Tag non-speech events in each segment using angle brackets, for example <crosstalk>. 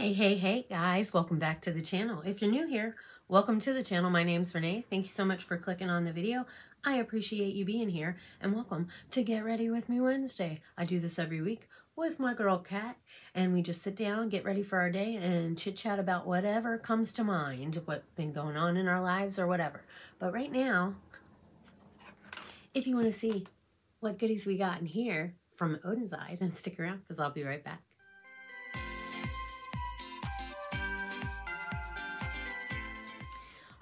Hey, hey, hey, guys. Welcome back to the channel. If you're new here, welcome to the channel. My name's Renee. Thank you so much for clicking on the video. I appreciate you being here, and welcome to Get Ready With Me Wednesday. I do this every week with my girl, Kat, and we just sit down, get ready for our day, and chit-chat about whatever comes to mind, what's been going on in our lives or whatever. But right now, if you want to see what goodies we got in here from Oden's Eye, then <laughs> stick around because I'll be right back.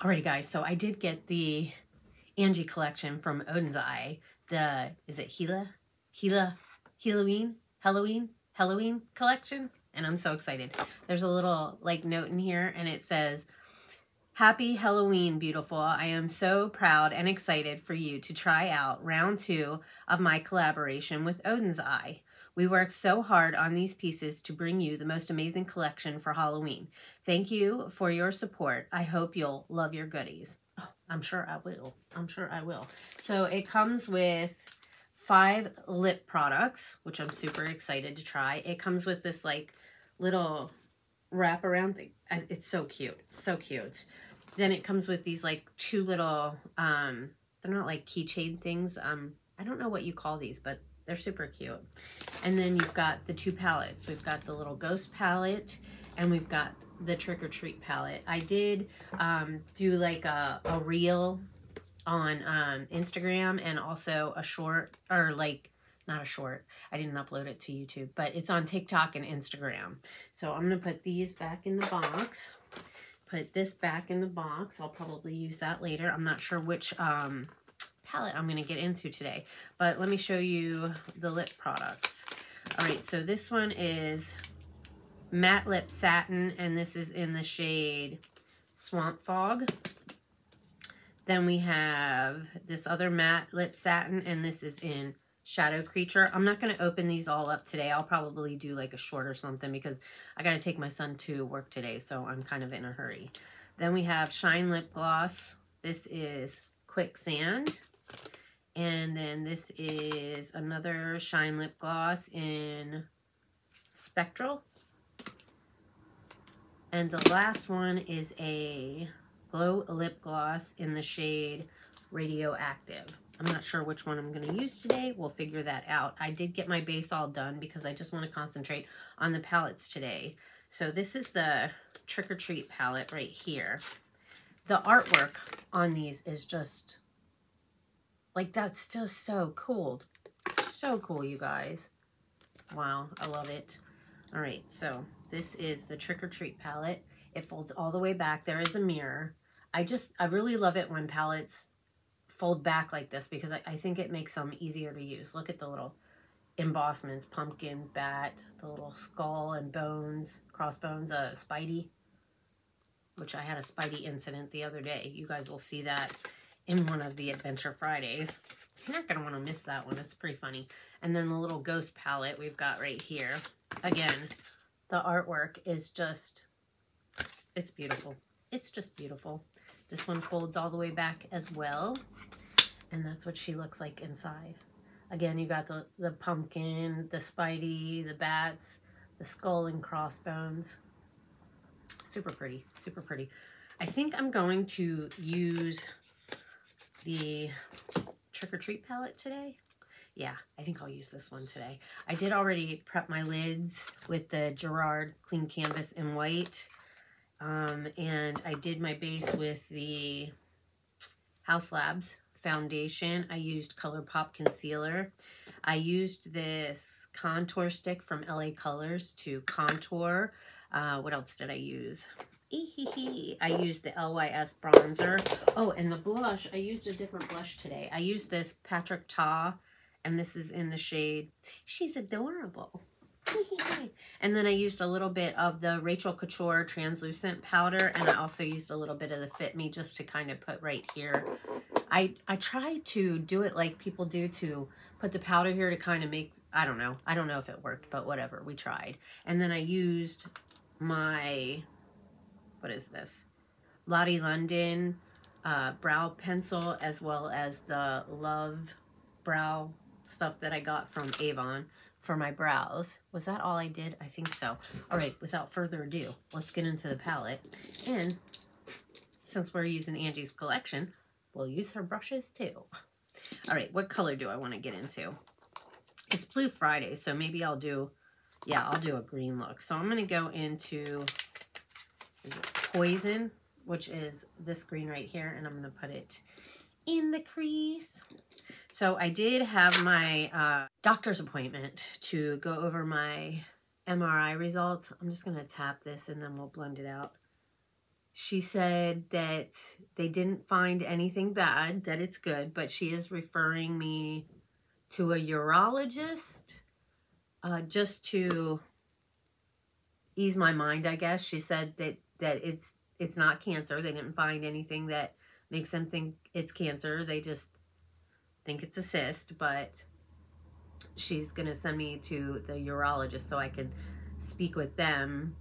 Alrighty guys, so I did get the Angie collection from Oden's Eye. The, is it Gila? Gila, Halloween? Halloween? Halloween collection? And I'm so excited. There's a little like note in here and it says, Happy Halloween, beautiful. I am so proud and excited for you to try out round two of my collaboration with Oden's Eye. We worked so hard on these pieces to bring you the most amazing collection for Halloween. Thank you for your support. I hope you'll love your goodies. Oh, I'm sure I will. I'm sure I will. So it comes with five lip products, which I'm super excited to try. It comes with this like little wraparound thing. It's so cute. So cute. Then it comes with these like two little, um, they're not like keychain things. Um, I don't know what you call these, but they're super cute. And then you've got the two palettes. We've got the little ghost palette and we've got the trick or treat palette. I did um, do like a, a reel on um, Instagram and also a short or like not a short. I didn't upload it to YouTube, but it's on TikTok and Instagram. So I'm going to put these back in the box. Put this back in the box. I'll probably use that later. I'm not sure which um, palette I'm going to get into today. But let me show you the lip products. All right, so this one is Matte Lip Satin, and this is in the shade Swamp Fog. Then we have this other matte lip satin, and this is in Shadow Creature. I'm not going to open these all up today. I'll probably do like a short or something because I got to take my son to work today, so I'm kind of in a hurry. Then we have Shine Lip Gloss. This is Quicksand. And then this is another Shine Lip Gloss in Spectral. And the last one is a Glow Lip Gloss in the shade Radioactive. I'm not sure which one I'm going to use today. We'll figure that out. I did get my base all done because I just want to concentrate on the palettes today. So this is the Trick or Treat palette right here. The artwork on these is just like, that's just so cool. So cool, you guys. Wow, I love it. All right, so this is the Trick or Treat palette. It folds all the way back. There is a mirror. I just, I really love it when palettes fold back like this because I, I think it makes them easier to use. Look at the little embossments, pumpkin, bat, the little skull and bones, crossbones, uh, Spidey, which I had a Spidey incident the other day. You guys will see that in one of the Adventure Fridays. You're not going to want to miss that one. It's pretty funny. And then the little ghost palette we've got right here. Again, the artwork is just, it's beautiful. It's just beautiful. This one folds all the way back as well. And that's what she looks like inside. Again, you got the, the pumpkin, the spidey, the bats, the skull and crossbones. Super pretty, super pretty. I think I'm going to use the Trick or Treat palette today. Yeah, I think I'll use this one today. I did already prep my lids with the Gerard Clean Canvas in white. Um, and I did my base with the Haus Labs foundation. I used ColourPop concealer. I used this contour stick from LA Colors to contour. Uh, what else did I use? I used the LYS bronzer. Oh, and the blush, I used a different blush today. I used this Patrick Ta, and this is in the shade She's Adorable. and then I used a little bit of the Rachel Couture translucent powder, and I also used a little bit of the Fit Me just to kind of put right here. I, I try to do it like people do to put the powder here to kind of make, I don't know. I don't know if it worked, but whatever. We tried. And then I used my what is this? Lottie London uh, brow pencil as well as the Love brow stuff that I got from Avon for my brows. Was that all I did? I think so. All right, without further ado, let's get into the palette. And since we're using Angie's collection, we'll use her brushes too. All right, what color do I want to get into? It's Blue Friday, so maybe I'll do, yeah, I'll do a green look. So I'm going to go into Poison, which is this green right here, and I'm going to put it in the crease. So I did have my uh, doctor's appointment to go over my MRI results. I'm just going to tap this and then we'll blend it out. She said that they didn't find anything bad, that it's good, but she is referring me to a urologist uh, just to ease my mind, I guess. She said that, that it's it's not cancer. They didn't find anything that makes them think it's cancer. They just think it's a cyst, but she's going to send me to the urologist so I can speak with them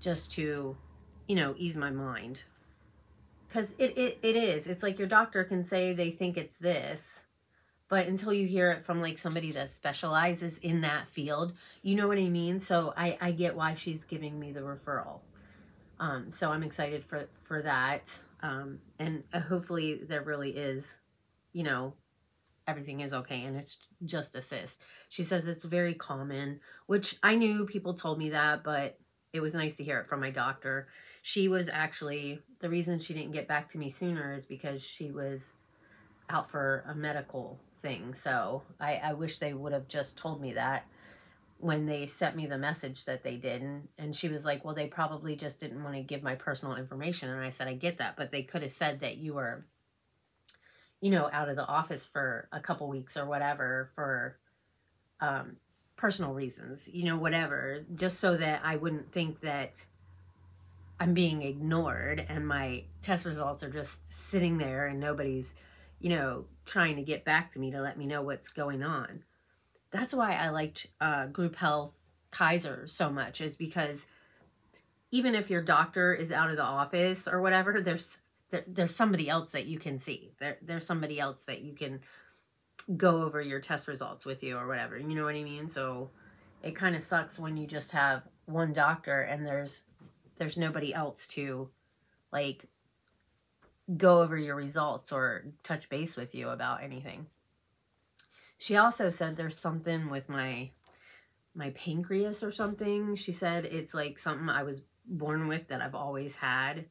just to, you know, ease my mind. Because it, it, it is. It's like your doctor can say they think it's this, but until you hear it from like somebody that specializes in that field, you know what I mean? So I, I get why she's giving me the referral. Um, so I'm excited for, for that. Um, and uh, hopefully there really is, you know, everything is okay and it's just a cyst. She says it's very common, which I knew people told me that, but it was nice to hear it from my doctor. She was actually, the reason she didn't get back to me sooner is because she was out for a medical thing. So I, I wish they would have just told me that when they sent me the message that they did and, and she was like well they probably just didn't want to give my personal information and i said i get that but they could have said that you were you know out of the office for a couple weeks or whatever for um, personal reasons you know whatever just so that i wouldn't think that i'm being ignored and my test results are just sitting there and nobody's you know trying to get back to me to let me know what's going on that's why I liked uh, group health Kaiser so much is because even if your doctor is out of the office or whatever, there's there, there's somebody else that you can see. There there's somebody else that you can go over your test results with you or whatever. You know what I mean? So it kind of sucks when you just have one doctor and there's there's nobody else to like go over your results or touch base with you about anything. She also said there's something with my my pancreas or something. She said it's like something I was born with that I've always had.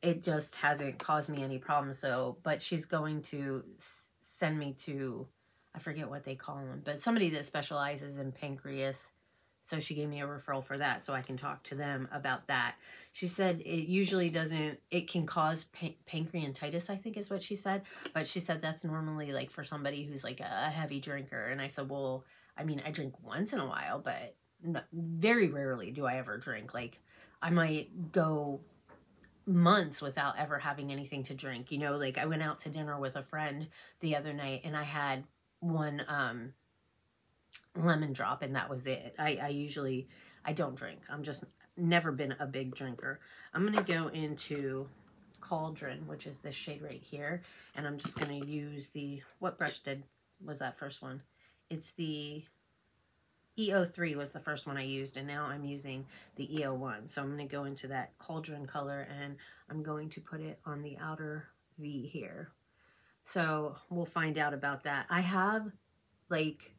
It just hasn't caused me any problems. So, but she's going to send me to, I forget what they call them, but somebody that specializes in pancreas so she gave me a referral for that so I can talk to them about that. She said it usually doesn't, it can cause pa- pancreatitis, I think is what she said. But she said that's normally like for somebody who's like a heavy drinker. And I said, well, I mean, I drink once in a while, but very rarely do I ever drink. Like I might go months without ever having anything to drink. You know, like I went out to dinner with a friend the other night and I had one, um, lemon drop and that was it. I, I usually, I don't drink. I'm just never been a big drinker. I'm going to go into Cauldron, which is this shade right here. And I'm just going to use the, what brush did, was that first one? It's the EO3 was the first one I used, and now I'm using the EO1. So I'm going to go into that Cauldron color, and I'm going to put it on the outer V here. So we'll find out about that. I have, like,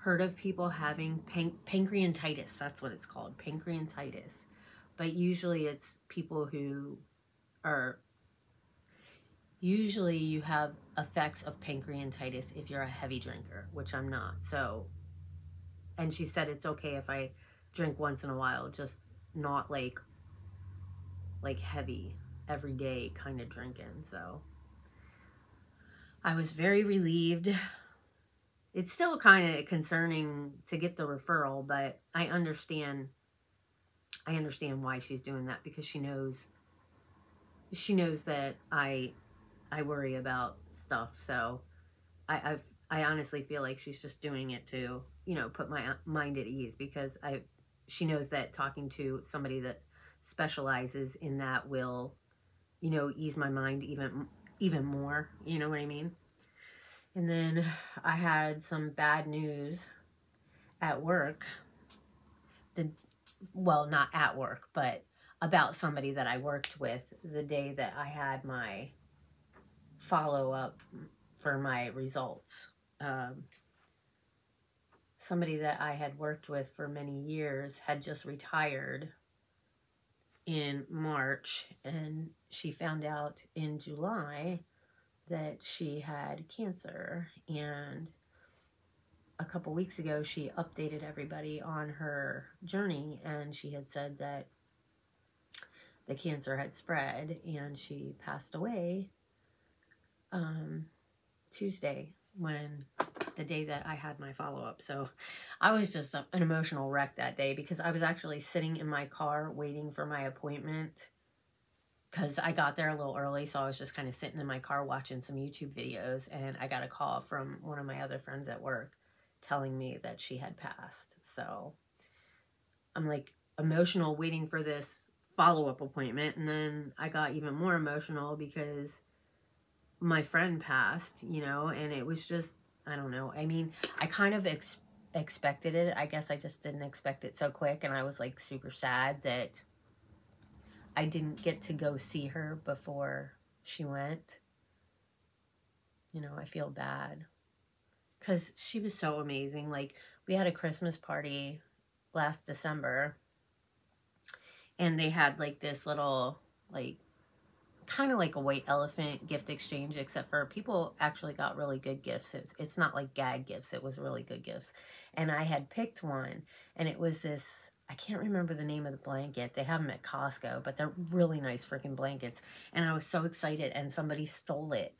heard of people having pan pancreatitis. That's what it's called, pancreatitis. But usually it's people who are, usually you have effects of pancreatitis if you're a heavy drinker, which I'm not. So, and she said it's okay if I drink once in a while, just not like, like heavy, everyday kind of drinking. So, I was very relieved it's still kind of concerning to get the referral, but I understand I understand why she's doing that because she knows she knows that I I worry about stuff. So I I've, I honestly feel like she's just doing it to, you know, put my mind at ease because I she knows that talking to somebody that specializes in that will, you know, ease my mind even even more, you know what I mean? And then I had some bad news. at work, the well, not at work, but about somebody that I worked with the day that I had my follow up for my results. Um, somebody that I had worked with for many years had just retired in March, and she found out in July that she had cancer. And a couple weeks ago, she updated everybody on her journey, and she had said that the cancer had spread and she passed away um, Tuesday when the day that I had my follow up. So I was just an emotional wreck that day because I was actually sitting in my car waiting for my appointment because I got there a little early. So I was just kind of sitting in my car watching some YouTube videos and I got a call from one of my other friends at work telling me that she had passed. So I'm like emotional waiting for this follow up appointment. And then I got even more emotional because my friend passed, you know, and it was just, I don't know. I mean, I kind of ex- expected it. I guess I just didn't expect it so quick. And I was like super sad that I didn't get to go see her before she went. You know, I feel bad because she was so amazing. Like, we had a Christmas party last December and they had like this little, like, kind of like a white elephant gift exchange, except for people actually got really good gifts. It's, it's not like gag gifts, it was really good gifts. And I had picked one, and it was this I can't remember the name of the blanket. They have them at Costco, but they're really nice freaking blankets. And I was so excited, and somebody stole it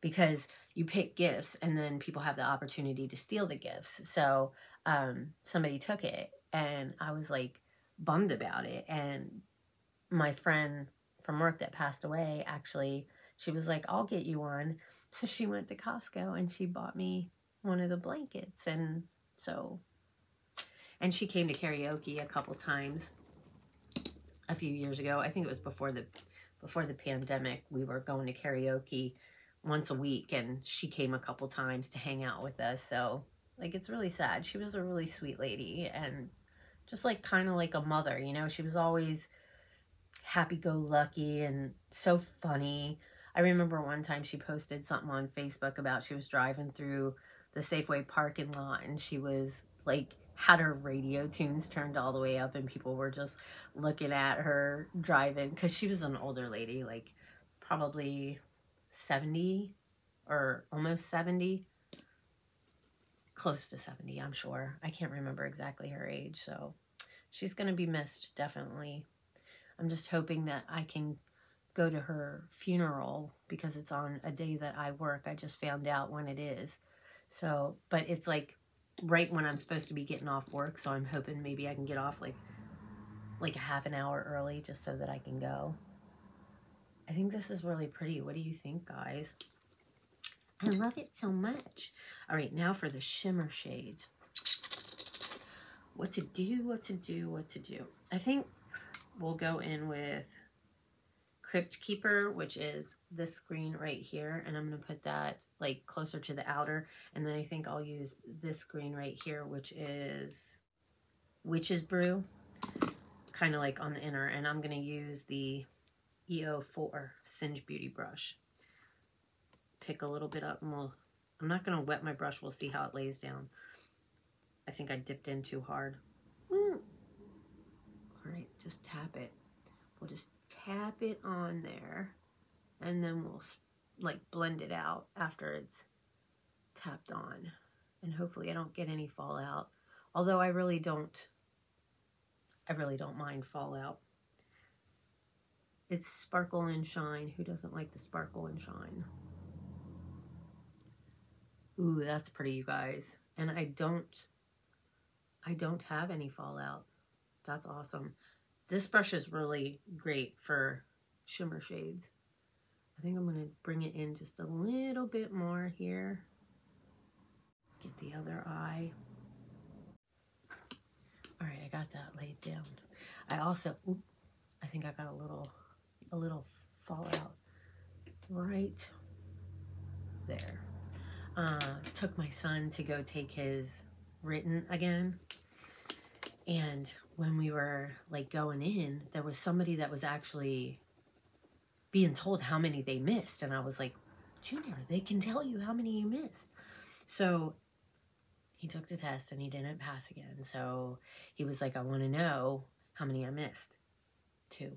because you pick gifts and then people have the opportunity to steal the gifts. So um, somebody took it, and I was like bummed about it. And my friend from work that passed away, actually, she was like, I'll get you one. <laughs> So she went to Costco and she bought me one of the blankets. And so, and she came to karaoke a couple times a few years ago. I think it was before the, before the pandemic, we were going to karaoke once a week and she came a couple times to hang out with us. So like, it's really sad. She was a really sweet lady and just like kind of like a mother, you know, she was always, happy-go-lucky and so funny. I remember one time she posted something on Facebook about she was driving through the Safeway parking lot and she was like had her radio tunes turned all the way up and people were just looking at her driving because she was an older lady like probably 70 or almost 70 close to 70 i'm sure i can't remember exactly her age so she's going to be missed definitely I'm just hoping that I can go to her funeral because it's on a day that I work. I just found out when it is. So, but it's like right when I'm supposed to be getting off work. So I'm hoping maybe I can get off like, like a half an hour early just so that I can go. I think this is really pretty. What do you think, guys? I love it so much. All right, now for the shimmer shades. What to do, what to do, what to do. I think we'll go in with Crypt Keeper, which is this green right here. And I'm going to put that like closer to the outer. And then I think I'll use this green right here, which is Witch's Brew, kind of like on the inner. And I'm going to use the EO4 Singe Beauty Brush. Pick a little bit up and we'll, I'm not going to wet my brush. We'll see how it lays down. I think I dipped in too hard. Mm. All right, just tap it. We'll just tap it on there and then we'll like blend it out after it's tapped on. And hopefully I don't get any fallout. Although I really don't, I really don't mind fallout. It's sparkle and shine. Who doesn't like the sparkle and shine? Ooh, that's pretty, you guys. And I don't, I don't have any fallout. That's awesome. This brush is really great for shimmer shades. I think I'm going to bring it in just a little bit more here. Get the other eye. All right, I got that laid down. I also, oop, I think I got a little, a little fallout right there. Uh, took my son to go take his written again. And when we were like going in, there was somebody that was actually being told how many they missed. And I was like, Junior, they can tell you how many you missed. So he took the test and he didn't pass again. So he was like, I want to know how many I missed. Two.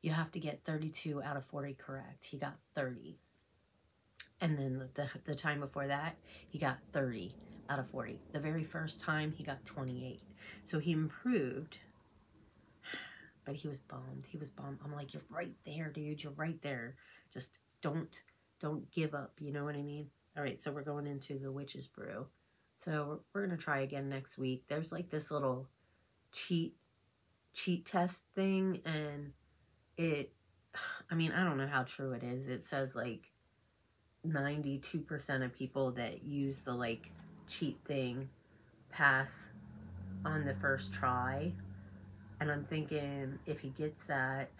You have to get 32 out of 40 correct. He got 30. And then the, the time before that, he got 30 out of 40. The very first time, he got 28. So he improved, but he was bummed. He was bummed. I'm like, you're right there, dude. You're right there. Just don't, don't give up. You know what I mean? All right, so we're going into the Witch's Brew. So we're, we're going to try again next week. There's like this little cheat, cheat test thing, and it, I mean, I don't know how true it is. It says like 92% of people that use the like cheat thing pass on the first try. And I'm thinking if he gets that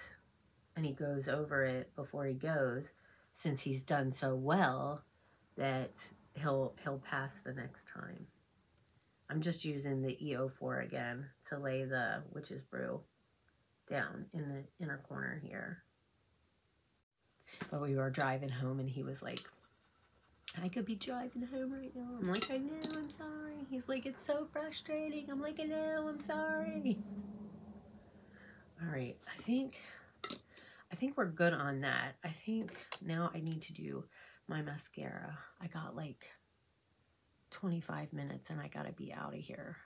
and he goes over it before he goes, since he's done so well, that he'll he'll pass the next time. I'm just using the EO4 again to lay the witch's brew down in the inner corner here. But we were driving home and he was like, I could be driving home right now. I'm like, I know, I'm sorry. He's like, it's so frustrating. I'm like, I know, I'm sorry. All right, I think, I think we're good on that. I think now I need to do my mascara. I got like 25 minutes and I gotta be out of here.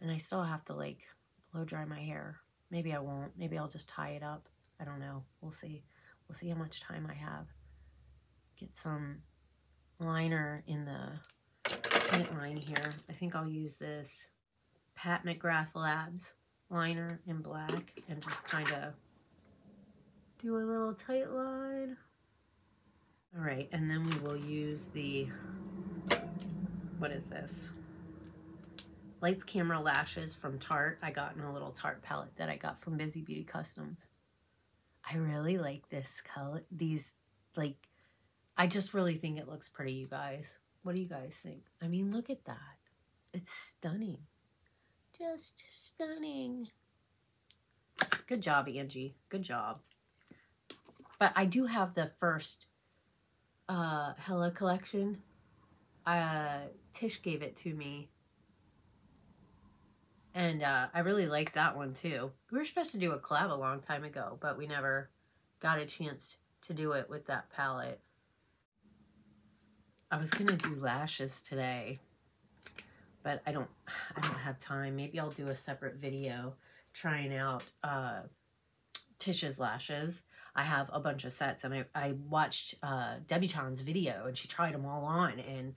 And I still have to like blow dry my hair. Maybe I won't. Maybe I'll just tie it up. I don't know. We'll see. We'll see how much time I have. Get some liner in the paint line here. I think I'll use this Pat McGrath Labs liner in black and just kind of do a little tight line. All right, and then we will use the, what is this? Lights Camera Lashes from Tarte. I got in a little Tarte palette that I got from Bizy Beauty Customs. I really like this color, these like I just really think it looks pretty, you guys. What do you guys think? I mean, look at that. It's stunning. Just stunning. Good job, Angie. Good job. But I do have the first uh, Hella collection. Uh, Tish gave it to me. And uh, I really like that one too. We were supposed to do a collab a long time ago, but we never got a chance to do it with that palette. I was gonna do lashes today, but I don't I don't have time. Maybe I'll do a separate video trying out uh, Tish's lashes. I have a bunch of sets and I, I watched uh, video and she tried them all on and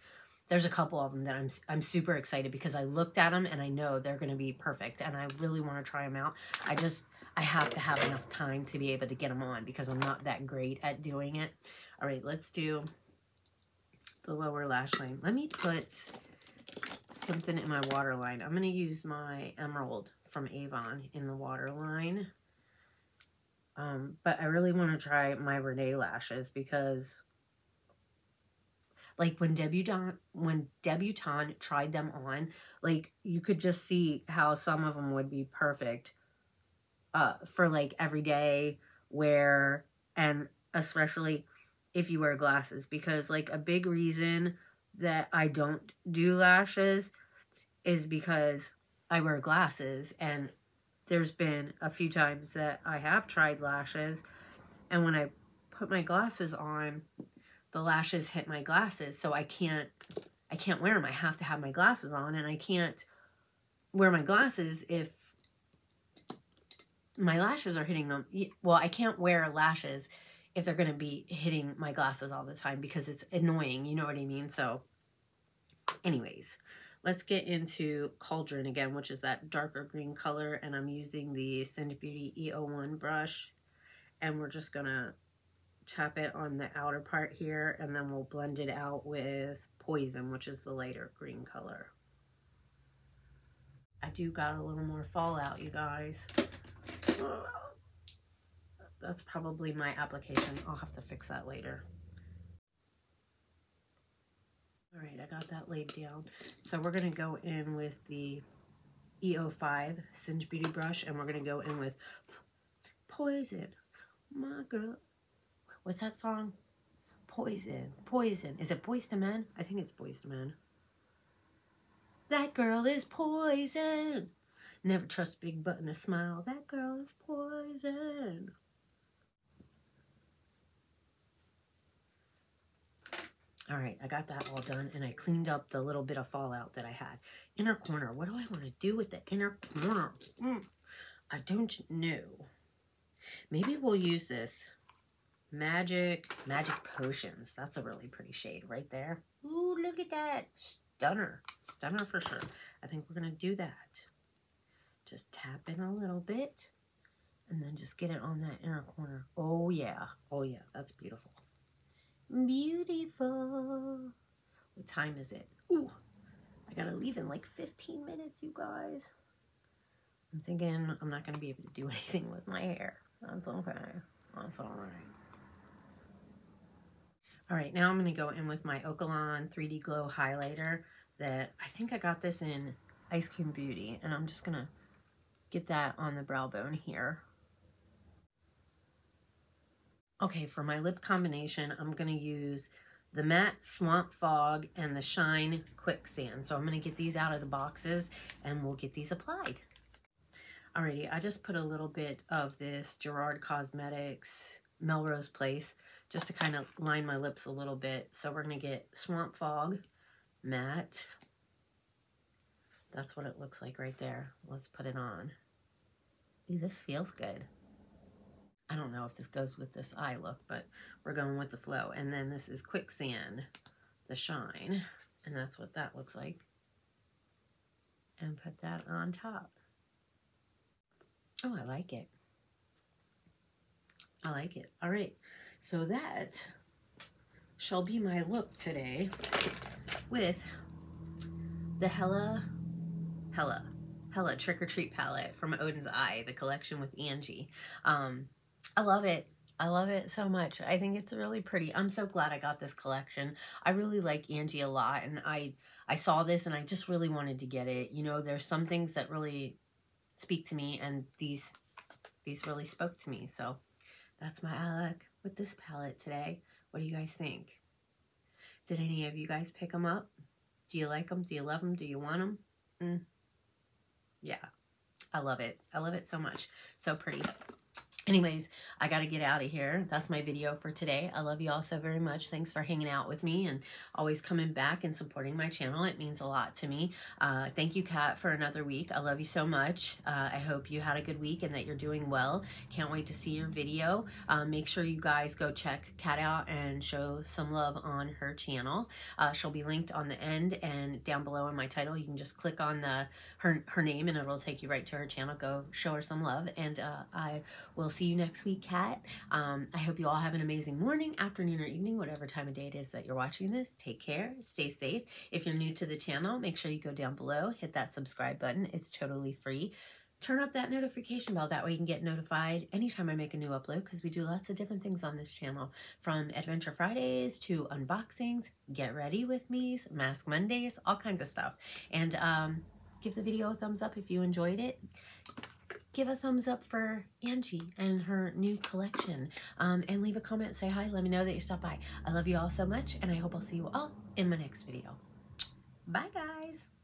there's a couple of them that I'm, I'm super excited because I looked at them and I know they're going to be perfect and I really want to try them out. I just, I have to have enough time to be able to get them on because I'm not that great at doing it. All right, let's do the lower lash line. Let me put something in my waterline. I'm going to use my Emerald from Avon in the waterline. Um, but I really want to try my Renee lashes because like when debutante when debutante tried them on like you could just see how some of them would be perfect uh for like everyday wear and especially if you wear glasses because like a big reason that I don't do lashes is because I wear glasses and there's been a few times that I have tried lashes and when I put my glasses on the lashes hit my glasses so I can't I can't wear them I have to have my glasses on and I can't wear my glasses if my lashes are hitting them well I can't wear lashes if they're going to be hitting my glasses all the time because it's annoying. You know what I mean? So anyways, let's get into Cauldron again, which is that darker green color. And I'm using the Send Beauty E01 brush. And we're just going to tap it on the outer part here. And then we'll blend it out with Poison, which is the lighter green color. I do got a little more fallout, you guys that's probably my application. I'll have to fix that later. All right, I got that laid down. So we're going to go in with the EO5 Singe Beauty Brush, and we're going to go in with Poison. My girl. What's that song? Poison. Poison. Is it Boyz II Men? I think it's Boyz II Men. That girl is poison. Never trust big button a smile. That girl is poison. All right, I got that all done and I cleaned up the little bit of fallout that I had. Inner corner, what do I want to do with the inner corner? Mm, I don't know. Maybe we'll use this magic, magic potions. That's a really pretty shade right there. Ooh, look at that. Stunner, stunner for sure. I think we're going to do that. Just tap in a little bit and then just get it on that inner corner. Oh yeah, oh yeah, that's beautiful. Beautiful. What time is it? Ooh, I gotta leave in like 15 minutes, you guys. I'm thinking I'm not gonna be able to do <laughs> anything with my hair. That's okay. That's all right. All right, now I'm gonna go in with my Okalon 3D Glow highlighter that I think I got this in Eyescream Beauty, and I'm just gonna get that on the brow bone here. Okay, for my lip combination, I'm going to use the Matte Swamp Fog and the Shine Quicksand. So I'm going to get these out of the boxes and we'll get these applied. Alrighty, I just put a little bit of this Gerard Cosmetics Melrose Place just to kind of line my lips a little bit. So we're going to get Swamp Fog Matte. That's what it looks like right there. Let's put it on. Ooh, this feels good. I don't know if this goes with this eye look, but we're going with the flow. And then this is Quicksand, the shine. And that's what that looks like. And put that on top. Oh, I like it. I like it. All right. So that shall be my look today with the Hella, Hella, Hella Trick or Treat palette from Oden's Eye, the collection with Angie. Um, I love it. I love it so much. I think it's really pretty. I'm so glad I got this collection. I really like Angie a lot and I I saw this and I just really wanted to get it. You know, there's some things that really speak to me and these these really spoke to me. So that's my look with this palette today. What do you guys think? Did any of you guys pick them up? Do you like them? Do you love them? Do you want them? Mm. Yeah, I love it. I love it so much. So pretty. Anyways, I got to get out of here. That's my video for today. I love you all so very much. Thanks for hanging out with me and always coming back and supporting my channel. It means a lot to me. Uh, thank you, Kat, for another week. I love you so much. Uh, I hope you had a good week and that you're doing well. Can't wait to see your video. Uh, make sure you guys go check Kat out and show some love on her channel. Uh, she'll be linked on the end and down below in my title. You can just click on the her, her name and it'll take you right to her channel. Go show her some love and uh, I will see you next week, Kat. Um, I hope you all have an amazing morning, afternoon, or evening, whatever time of day it is that you're watching this. Take care. Stay safe. If you're new to the channel, make sure you go down below, hit that subscribe button. It's totally free. Turn up that notification bell. That way you can get notified anytime I make a new upload because we do lots of different things on this channel from Adventure Fridays to unboxings, get ready with me's, Mask Mondays, all kinds of stuff. And um, give the video a thumbs up if you enjoyed it give a thumbs up for Angie and her new collection. Um, and leave a comment, say hi, let me know that you stopped by. I love you all so much, and I hope I'll see you all in my next video. Bye, guys.